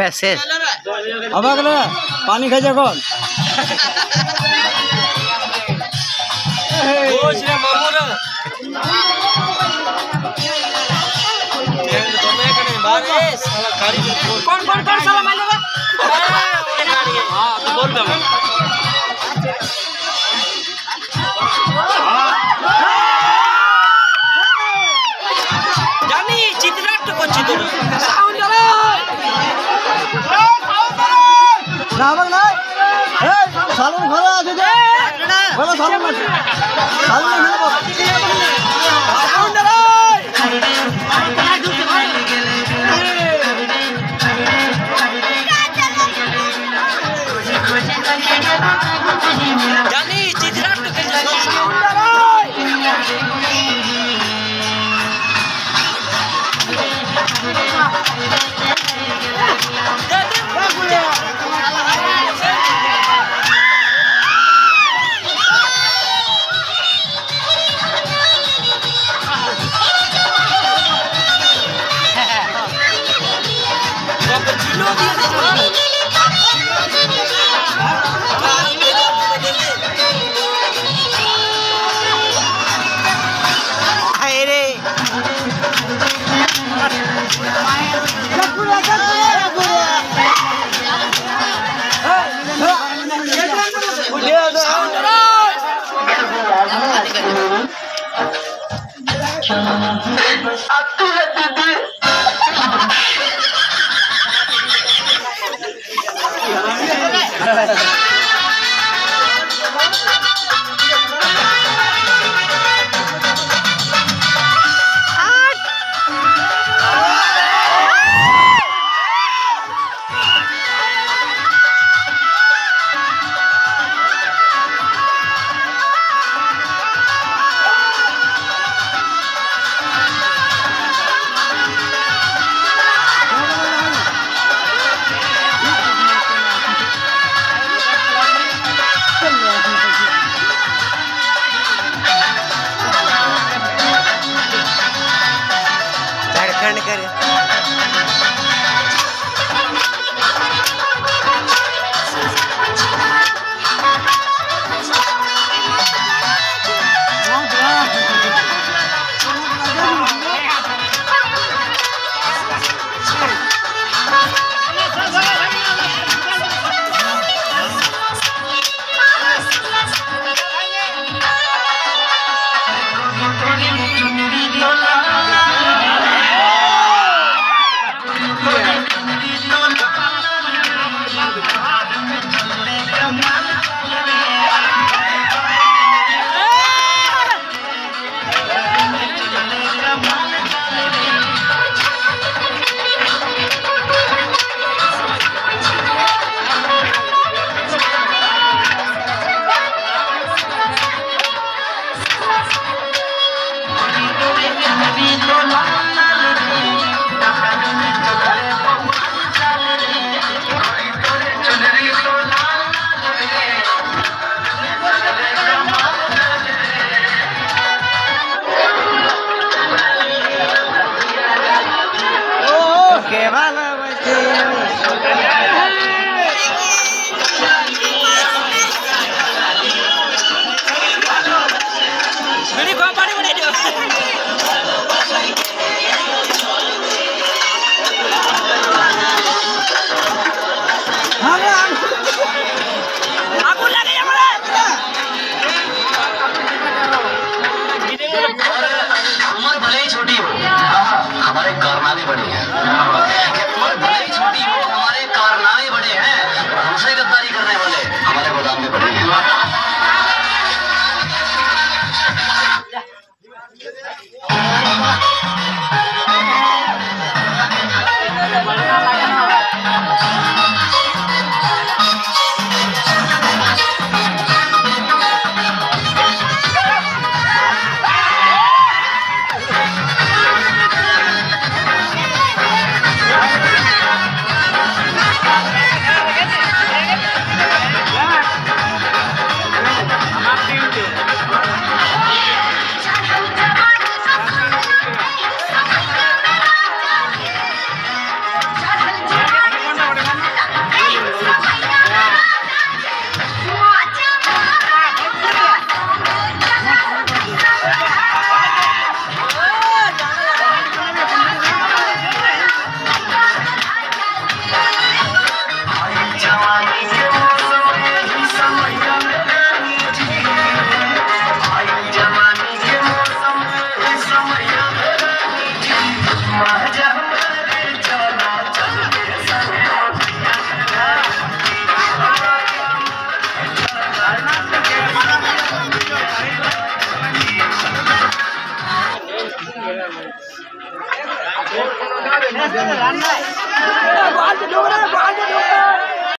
वैसे। अब अगले पानी खाइए कौन? कौन कौन कौन साला मार लेगा हाँ तो बोल दो। না আমাকে নাই? এই সালন ঘরে আছে যে। ভালো সালন আছে সালন अब तू है दीदी பாட்டு பாட்டு